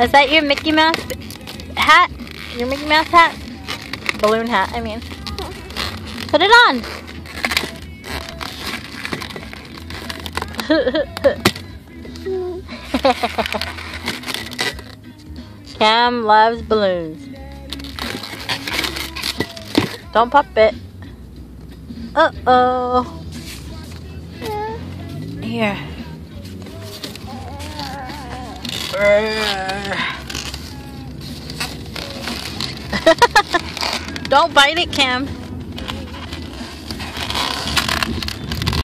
Is that your Mickey Mouse hat? Your Mickey Mouse hat? Balloon hat, I mean. Put it on. Cam loves balloons. Don't pop it. Uh-oh. Here. Don't bite it, Cam.